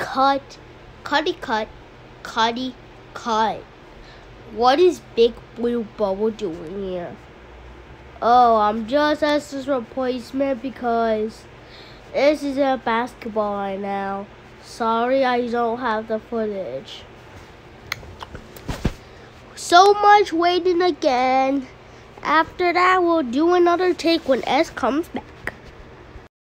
cut, cutty cut, cutty cut. What is Big Blue Bubble doing here? Oh, I'm just as his replacement because this is a basketball right now. Sorry, I don't have the footage. So much waiting again. After that, we'll do another take when S comes back.